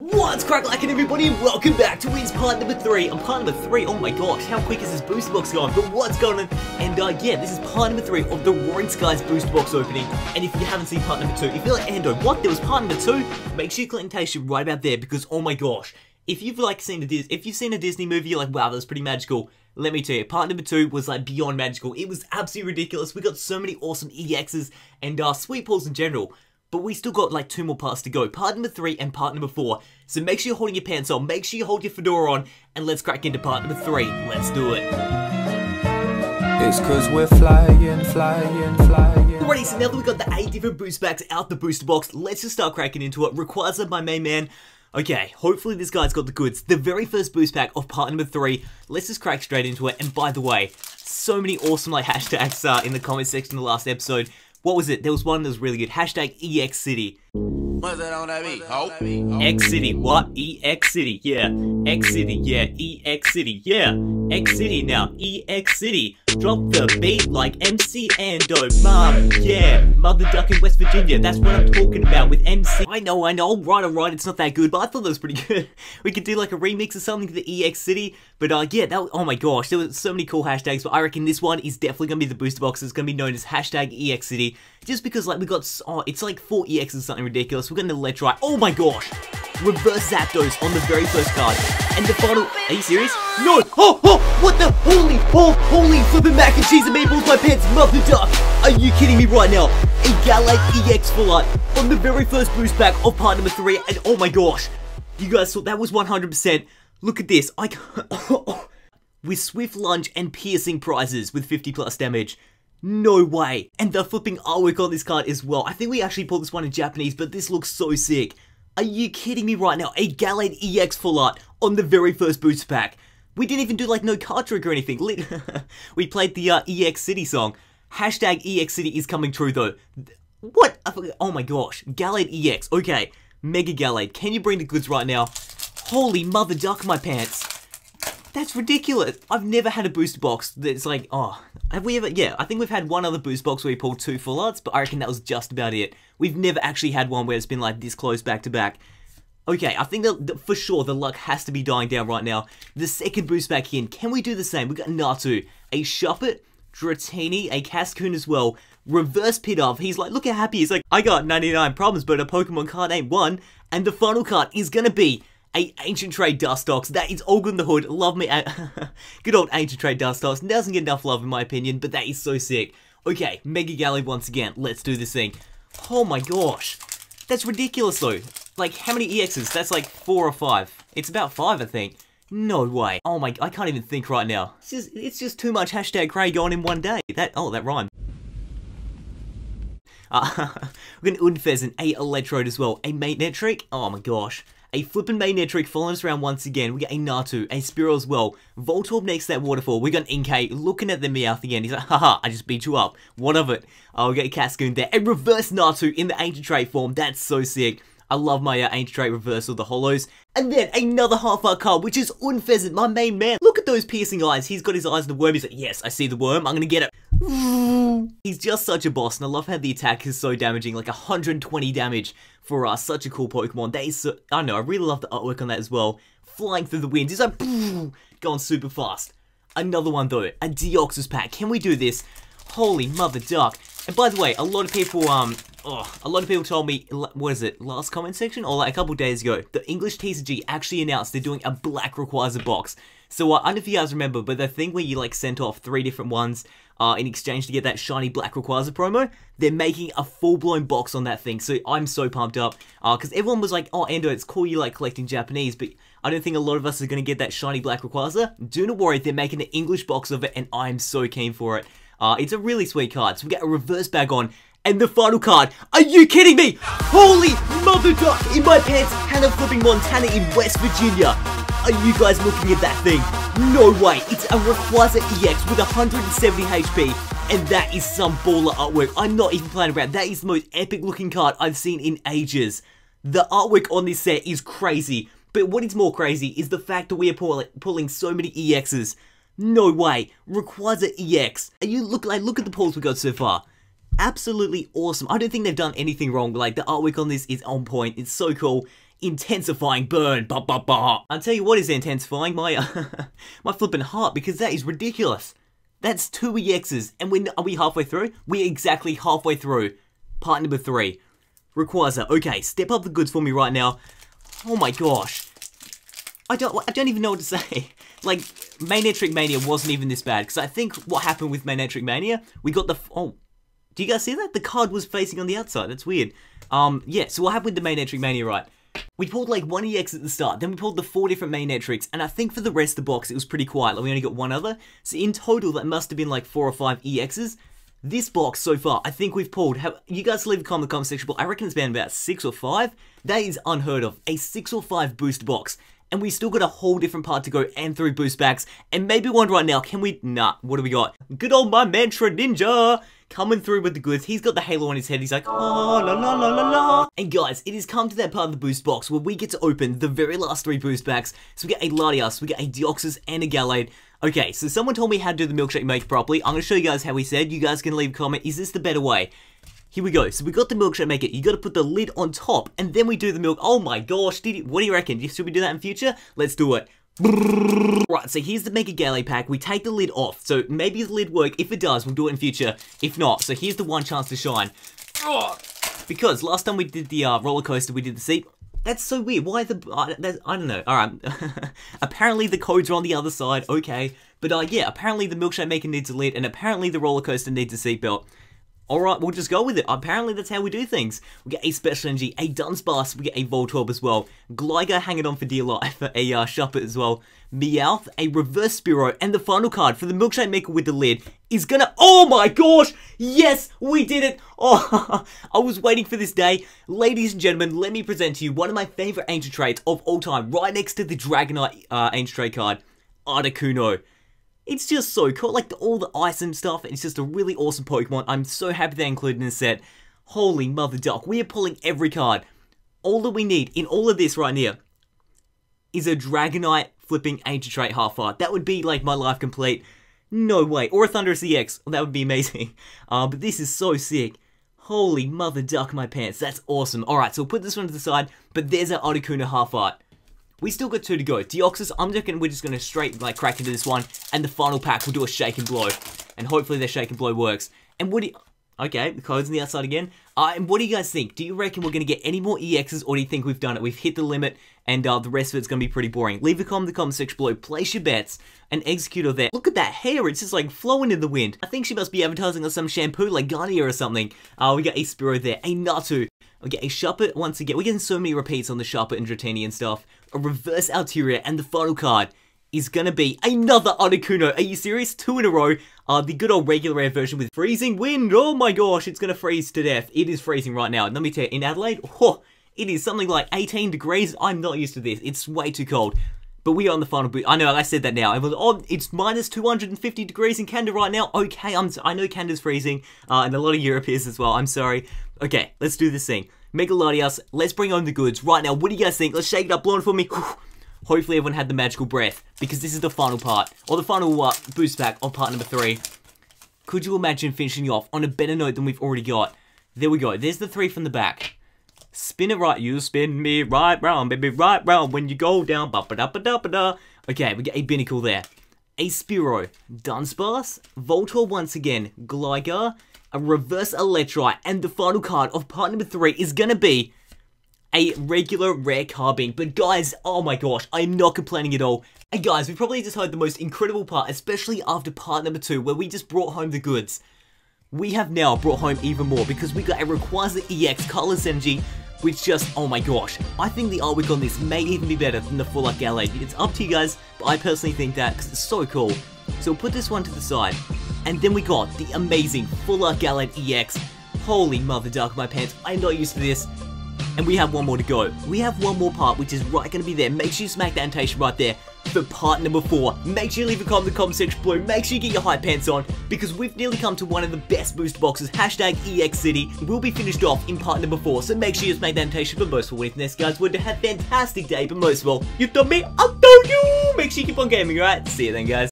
What's crack like everybody welcome back to Wins part number 3. I'm part number 3, oh my gosh, how quick is this booster box going? But what's going on? And uh, yeah, this is part number 3 of the Roaring Skies booster box opening. And if you haven't seen part number 2, if you're like, Ando, what, there was part number 2? Make sure you click notification right about there because oh my gosh, if you've like seen a Dis if you've seen a Disney movie, you're like, wow, that was pretty magical. Let me tell you, part number two was like beyond magical. It was absolutely ridiculous. We got so many awesome EXs and uh, sweet pulls in general. But we still got like two more parts to go, part number three and part number four. So make sure you're holding your pants on, make sure you hold your fedora on, and let's crack into part number three. Let's do it. It's cause we're flying, flying, flying. Alrighty, so now that we got the eight different boost packs out the booster box, let's just start cracking into it. Rayquaza, my main man. Okay, hopefully this guy's got the goods. The very first boost pack of part number three. Let's just crack straight into it. And by the way, so many awesome like hashtags uh, in the comment section in the last episode. What was it? There was one that was really good. Hashtag EX City. What's that on that beat? Ho? X City, what? EX City, yeah. X City, yeah. EX City, yeah. X City now. EX City. Drop the beat like MC Ando. Mom, yeah. Mother Duck in West Virginia. That's what I'm talking about with MC. I know, I know. Right, alright, it's not that good, but I thought that was pretty good. we could do like a remix or something to the EX City. But uh, yeah, that oh my gosh, there was so many cool hashtags. But I reckon this one is definitely gonna be the booster box. It's gonna be known as hashtag EX City. Just because like we got, oh, it's like four EXs or something ridiculous. We're gonna let right. Oh my gosh! Reverse Zapdos on the very first card. And the final. Are you serious? No! Oh, oh! What the? Holy, oh, holy flipping mac and cheese and meatballs, my pants, mother duck! Are you kidding me right now? A Gallade EX full art on the very first boost pack of part number three, and oh my gosh! You guys thought that was 100%. Look at this. I. with swift lunge and piercing prizes with 50 plus damage. No way. And the flipping artwork on this card as well. I think we actually pulled this one in Japanese, but this looks so sick. Are you kidding me right now? A Gallade EX full art on the very first booster pack. We didn't even do like no card trick or anything. we played the uh, EX City song. Hashtag EX City is coming true though. What? Oh my gosh. Gallade EX. Okay. Mega Gallade. Can you bring the goods right now? Holy mother duck my pants. That's ridiculous. I've never had a booster box that's like, oh, have we ever? Yeah, I think we've had one other boost box where we pulled two full arts, but I reckon that was just about it. We've never actually had one where it's been like this close back to back. Okay, I think that, for sure the luck has to be dying down right now. The second boost back in, can we do the same? We got Natu, a Shuppet, Dratini, a Cascoon as well, reverse Pidove. He's like, look how happy he's like, I got 99 problems, but a Pokemon card ain't one. And the final card is gonna be a Ancient Trait Dustox. That is all good in the hood. Love me. good old Ancient Trait Dustox. Doesn't get enough love in my opinion, but that is so sick. Okay, Mega Gallade once again. Let's do this thing. Oh my gosh. That's ridiculous though. Like, how many EXs? That's like four or five. It's about five, I think. No way. Oh my, I can't even think right now. It's just, it's just too much hashtag Craig on in one day. That, oh, that rhymed. Uh, we're going to Unfezant, a Electrode as well, a Manectric. Oh my gosh. A flippin' trick following us around once again. We got a Natu, a Spearow as well. Voltorb next to that waterfall. We got an Inkay looking at the Meowth again. He's like, haha, I just beat you up. What of it? Oh, we got a Cascoon there. A reverse Natu in the Ancient Trait form. That's so sick. I love my uh, Ancient Trait reversal, the holos. And then another half art card, which is Unfezant, my main man. Look at those piercing eyes. He's got his eyes on the worm. He's like, yes, I see the worm. I'm gonna get it. He's just such a boss, and I love how the attack is so damaging, like 120 damage for uh, such a cool Pokemon. That is so, I don't know, I really love the artwork on that as well. Flying through the wind, he's like, going super fast. Another one though, a Deoxys pack. Can we do this? Holy mother duck. And by the way, a lot of people, um, oh, a lot of people told me, what is it, last comment section? Or like a couple days ago, the English TCG actually announced they're doing a Black Rayquaza box. So uh, I don't know if you guys remember, but the thing where you like sent off three different ones uh, in exchange to get that shiny Black Rayquaza promo, they're making a full-blown box on that thing. So I'm so pumped up because uh, everyone was like, oh, Ando, it's cool you like collecting Japanese, but I don't think a lot of us are going to get that shiny Black Rayquaza. Do not worry, they're making an English box of it, and I'm so keen for it. Uh, it's a really sweet card. So we get a reverse Bagon, and the final card. Are you kidding me? Holy mother duck in my pants, Hannah flipping Montana in West Virginia. Are you guys looking at that thing? No way, it's a Rayquaza EX with 170 HP, and that is some baller artwork. I'm not even playing around, that is the most epic looking card I've seen in ages. The artwork on this set is crazy, but what is more crazy is the fact that we are pull pulling so many EXs. No way, Rayquaza EX. You look like look at the pulls we got so far absolutely awesome. I don't think they've done anything wrong. Like, the artwork on this is on point. It's so cool. intensifying burn. Ba ba ba. I'll tell you what is intensifying my my flipping heart because that is ridiculous. That's two EXs, and when are we halfway through? We're exactly halfway through. Part number three. Rayquaza, okay, step up the goods for me right now. Oh my gosh. I don't I don't even know what to say. Like, Manectric Mania wasn't even this bad, because I think what happened with Manectric Mania, we got the... Oh, do you guys see that? The card was facing on the outside. That's weird. Um, yeah, so what happened with the Manectric Mania, right? We pulled like one EX at the start, then we pulled the four different Manectrics, and I think for the rest of the box it was pretty quiet, like we only got one other. So in total, that must have been like four or five EXs. This box so far, I think we've pulled, have, you guys leave a comment in the comment section below, I reckon it's been about six or five. That is unheard of, a six or five boost box. And we still got a whole different part to go and three boost packs. And maybe one right now, can we, nah, what do we got? Good old my mantra ninja! Coming through with the goods. He's got the halo on his head. He's like, oh, la la la la la. And guys, it has come to that part of the boost box where we get to open the very last three boost packs. So we get a Latias, we get a Deoxys, and a Gallade. Okay, so someone told me how to do the milkshake make properly. I'm going to show you guys how he said. You guys can leave a comment. Is this the better way? Here we go. So we got the milkshake maker. You got to put the lid on top, and then we do the milk. Oh my gosh! Did you, what do you reckon? Should we do that in future? Let's do it. Right, so here's the Mega Gallade pack. We take the lid off. So maybe the lid work. If it does, we'll do it in future. If not, so here's the one chance to shine. Because last time we did the uh, roller coaster, we did the seat. That's so weird. Why the... Uh, I don't know. Alright. apparently the codes are on the other side. Okay. But uh, yeah, apparently the milkshake maker needs a lid, and apparently the roller coaster needs a seatbelt. Alright, we'll just go with it. Apparently that's how we do things. We get a Special Energy, a Dunsparce, we get a Voltorb as well. Gligar hanging on for dear life, a uh, Shuppet as well. Meowth, a Reverse Spearow, and the final card for the Milkshake Maker with the lid is gonna- Oh my gosh! Yes, we did it! Oh, I was waiting for this day. Ladies and gentlemen, let me present to you one of my favorite ancient traits of all time, right next to the Dragonite uh, ancient trait card, Articuno. It's just so cool, like all the ice and stuff, it's just a really awesome Pokemon. I'm so happy they included in the set. Holy mother duck, we are pulling every card. All that we need in all of this right here is a Dragonite flipping Ancient Trait half art. That would be like my life complete. No way. Or a Thundurus EX. That would be amazing. Uh, but this is so sick. Holy mother duck my pants. That's awesome. Alright, so we'll put this one to the side. But there's our Articuno half art. We still got two to go. Deoxys, I'm reckon we're just going to straight like crack into this one. And the final pack, we'll do a shake and blow. And hopefully their shake and blow works. And what do you... Okay, the code's on the outside again. Uh, and what do you guys think? Do you reckon we're going to get any more EXs or do you think we've done it? We've hit the limit and uh, the rest of it's going to be pretty boring. Leave a comment in the comment section below. Place your bets and execute Exeggutor there. Look at that hair. It's just like flowing in the wind. I think she must be advertising on some shampoo like Garnier or something. Uh, we got a Spearow there. A Natu. We get a Shuppet once again. We're getting so many repeats on the Shuppet and Dratini and stuff. A Reverse Altaria and the final card is gonna be another Articuno. Are you serious? Two in a row. Uh, the good old regular air version with freezing wind. Oh my gosh, it's gonna freeze to death. It is freezing right now. Let me tell you, in Adelaide, oh, it is something like 18 degrees. I'm not used to this. It's way too cold. But we are on the final boot. I know, I said that now. Was, oh, it's minus 250 degrees in Canada right now. Okay, I'm, I know Canada's freezing, uh, and a lot of Europe is as well. I'm sorry. Okay, let's do this thing. Mega Latias, let's bring home the goods right now. What do you guys think? Let's shake it up, blow it for me. Hopefully everyone had the magical breath, because this is the final part, or the final uh, boost pack of part number 3. Could you imagine finishing off on a better note than we've already got? There we go, there's the three from the back. Spin it right, you spin me right round, baby, right round when you go down, ba ba da ba da ba da. Okay, we get a Binacle there. A Spearow, Dunsparce, Voltorb once again, Gligar, a Reverse Electrike, and the final card of part number 3 is gonna be a regular rare Carbink. But guys, oh my gosh, I'm not complaining at all. And guys, we probably just heard the most incredible part, especially after part number two, where we just brought home the goods. We have now brought home even more because we got a Rayquaza EX Colorless Energy, which just, oh my gosh. I think the artwork on this may even be better than the Full Art Gallade. It's up to you guys, but I personally think that because it's so cool. So we'll put this one to the side. And then we got the amazing Full Art Gallade EX. Holy mother duck my pants, I'm not used to this. And we have one more to go. We have one more part which is right going to be there. Make sure you smack that annotation right there for part number 4. Make sure you leave a comment in the comment section below. Make sure you get your hype pants on because we've nearly come to one of the best booster boxes. Hashtag EX City will be finished off in part number 4. So make sure you smack that annotation. But most of all, with this guys, would have a fantastic day. But most of all, you done me, I'll tell you. Make sure you keep on gaming, alright? See you then guys.